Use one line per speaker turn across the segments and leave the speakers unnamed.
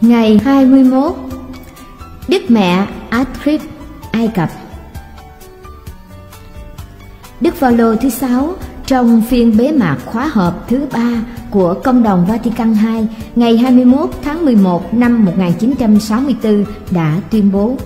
Ngày 21 Đức mẹ Atrip Ai Cập. Đức Phaolô thứ sáu trong phiên bế mạc khóa họp thứ ba của Công đồng Vatican II ngày 21 tháng 11 năm 1964 đã tuyên bố.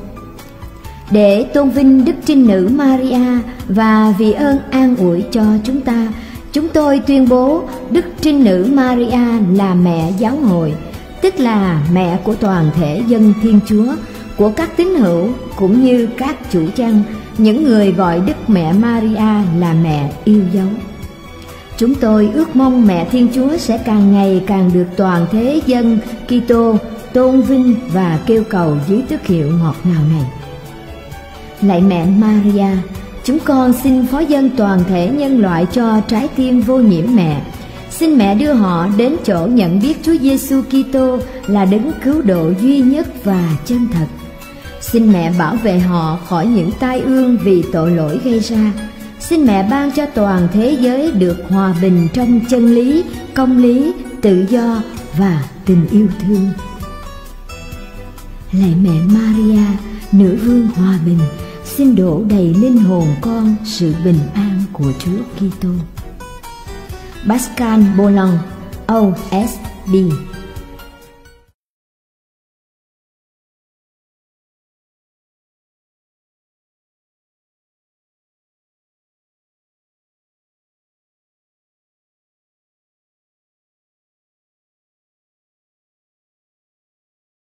Để tôn vinh Đức Trinh Nữ Maria và vì ơn an ủi cho chúng ta, chúng tôi tuyên bố Đức Trinh Nữ Maria là mẹ giáo hội, tức là mẹ của toàn thể dân Thiên Chúa, của các tín hữu cũng như các chủ chăn, những người gọi Đức Mẹ Maria là mẹ yêu dấu. Chúng tôi ước mong mẹ Thiên Chúa sẽ càng ngày càng được toàn thế dân Kitô tôn vinh và kêu cầu dưới tước hiệu ngọt ngào này. Lạy mẹ Maria, chúng con xin phó dân toàn thể nhân loại cho trái tim vô nhiễm mẹ. Xin mẹ đưa họ đến chỗ nhận biết Chúa Giêsu Kitô là đấng cứu độ duy nhất và chân thật. Xin mẹ bảo vệ họ khỏi những tai ương vì tội lỗi gây ra. Xin mẹ ban cho toàn thế giới được hòa bình trong chân lý, công lý, tự do và tình yêu thương. Lạy mẹ Maria, nữ vương hòa bình, xin đổ đầy linh hồn con sự bình an của Chúa Kitô. Pascal Bolland, OSB